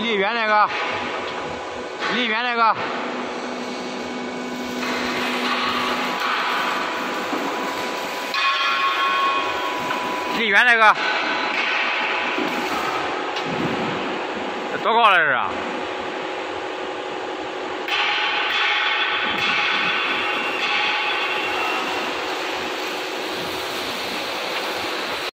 里边那个，里边那个，里边那个，这多高了这是？